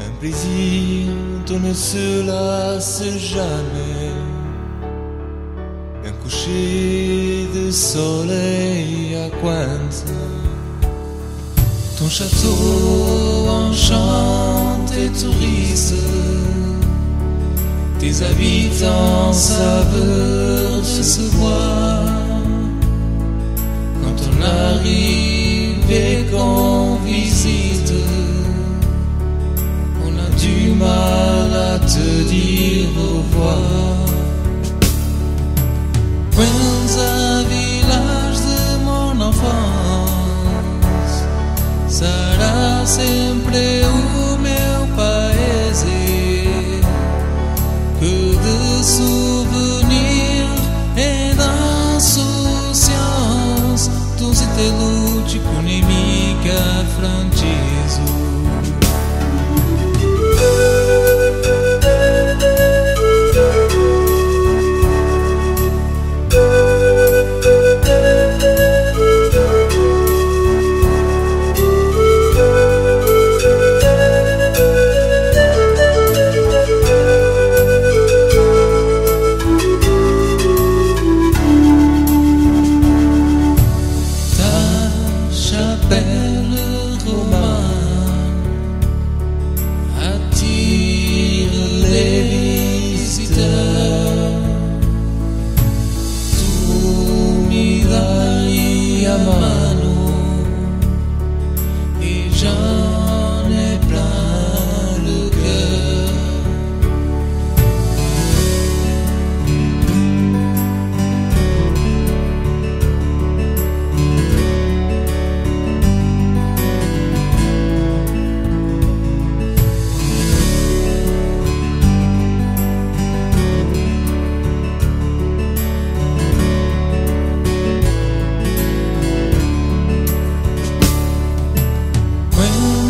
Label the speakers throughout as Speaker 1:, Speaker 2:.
Speaker 1: Un plaisir dont ne se lasse jamais. Un coucher de soleil à Cointe. Ton château enchante et touriste. Tes habitants savent se voir quand on arrive qu'on visite. On a du mal à te dire au revoir. Quenza, village de mon enfance, será sempre o meu país. Que de souvenirs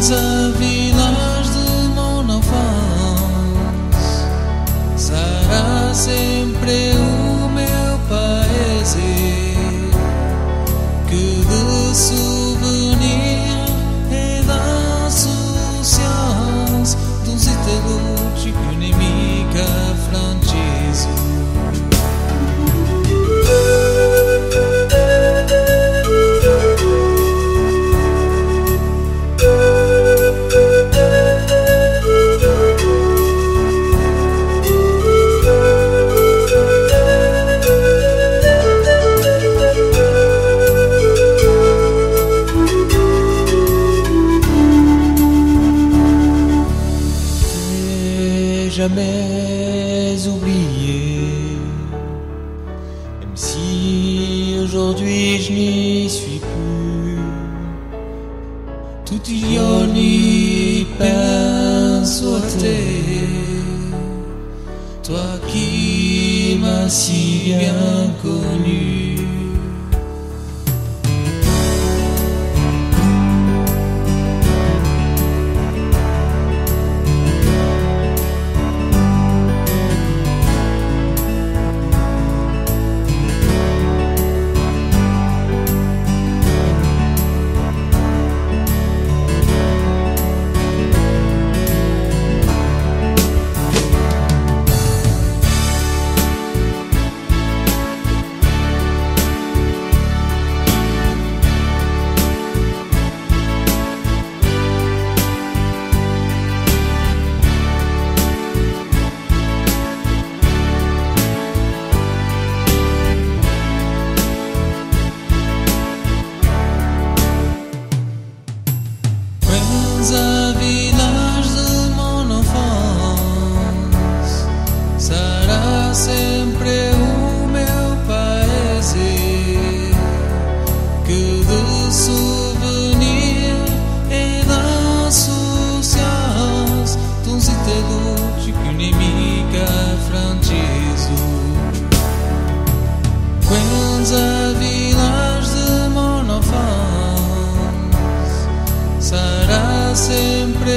Speaker 1: Quenza, village de mon enfance, será sempre o jamais oublié, même si aujourd'hui je n'y suis plus. Tout y penso a te, toi qui m'as si bien connu. Será sempre o meu país. Que de souvenir et d'insouciance, tous étaient lutti più nemica francese. Quenza, village de mon enfance, será sempre